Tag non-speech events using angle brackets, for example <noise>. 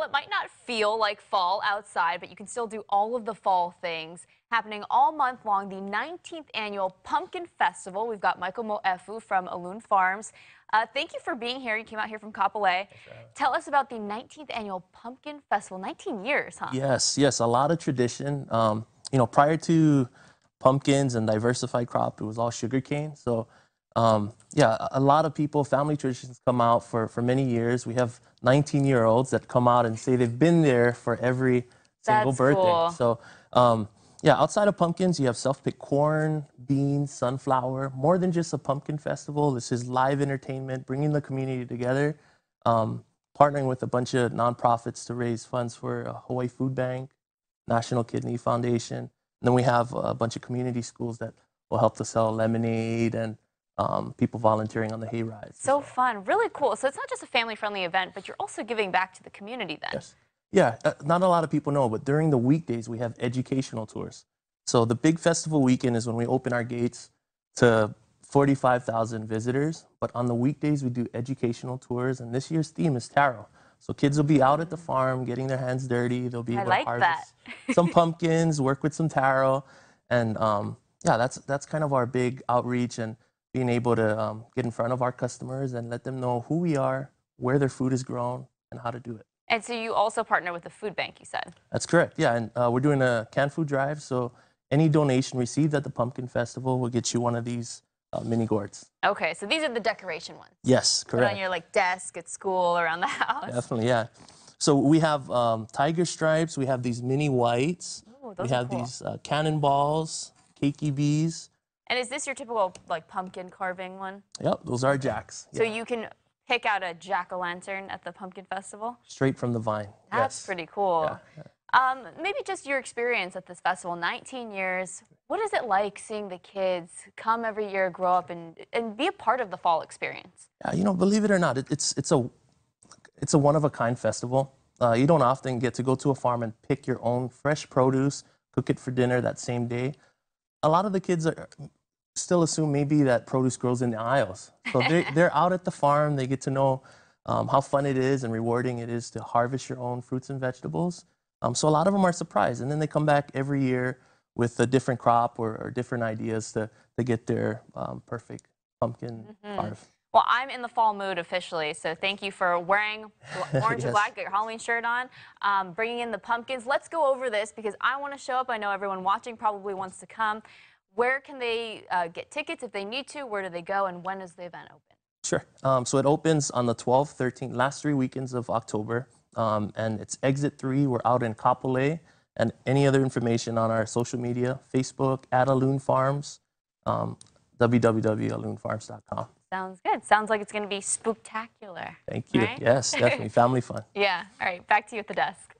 Well, it might not feel like fall outside, but you can still do all of the fall things happening all month long. The 19th annual Pumpkin Festival. We've got Michael Moefu from Aloun Farms. Uh, thank you for being here. You came out here from Kapolei. Tell us about the 19th annual Pumpkin Festival. 19 years, huh? Yes, yes, a lot of tradition. Um, you know, prior to pumpkins and diversified crop, it was all sugarcane. So um, yeah, a lot of people, family traditions come out for, for many years. We have 19 year olds that come out and say they've been there for every single That's birthday. cool. So, um, yeah, outside of pumpkins, you have self picked corn, beans, sunflower. More than just a pumpkin festival, this is live entertainment, bringing the community together, um, partnering with a bunch of nonprofits to raise funds for Hawaii Food Bank, National Kidney Foundation. And then we have a bunch of community schools that will help to sell lemonade and um, people volunteering on the hay rides. So fun, really cool. So it's not just a family-friendly event, but you're also giving back to the community then. Yes. Yeah, uh, not a lot of people know, but during the weekdays we have educational tours. So the big festival weekend is when we open our gates to 45,000 visitors, but on the weekdays we do educational tours, and this year's theme is taro. So kids will be out at the farm getting their hands dirty. They'll be able like to harvest that. some <laughs> pumpkins, work with some taro, and um, yeah, that's that's kind of our big outreach and being able to um, get in front of our customers and let them know who we are, where their food is grown, and how to do it. And so you also partner with the food bank, you said. That's correct. Yeah, and uh, we're doing a canned food drive. So any donation received at the Pumpkin Festival will get you one of these uh, mini gourds. Okay, so these are the decoration ones. Yes, Put correct. on your like desk at school, around the house. Definitely, yeah. So we have um, tiger stripes. We have these mini whites. Ooh, we those are have cool. these uh, cannonballs, cakey bees. And is this your typical like pumpkin carving one? Yep, those are jacks. So Yeah, you can pick out a jack o' lantern at the pumpkin festival. straight from the vine. That's yes. pretty cool. Yeah, Um, maybe just your experience at this festival, 19 years. What is it like seeing the kids come every year, grow up, and, and be a part of the fall experience? Yeah, you know, believe it or not, it, it's it's a it's a one of a kind festival. Uh, you don't often get to go to a farm and pick your own fresh produce, cook it for dinner that same day. A lot of the kids are still assume maybe that produce grows in the aisles. So they're, <laughs> they're out at the farm. They get to know um, how fun it is and rewarding it is to harvest your own fruits and vegetables. Um, so a lot of them are surprised, and then they come back every year with a different crop or, or different ideas to to get their um, perfect pumpkin carve. Well, I'm in the fall mood officially, so thank you for wearing <laughs> orange and Yes. black, get your Halloween shirt on, um, bringing in the pumpkins. Let's go over this because I want to show up. I know everyone watching probably wants to come. Where can they uh, get tickets if they need to? Where do they go? And when is the event open? Sure. Um, so it opens on the 12th, 13th, last three weekends of October. Um, and it's exit three. We're out in Kapolei. And any other information on our social media Facebook, at Aloun Farms, um, www.alounfarms.com. Sounds good. Sounds like it's going to be spooktacular. Thank you. Right? Yes, definitely. <laughs> Family fun. Yeah. All right. Back to you at the desk.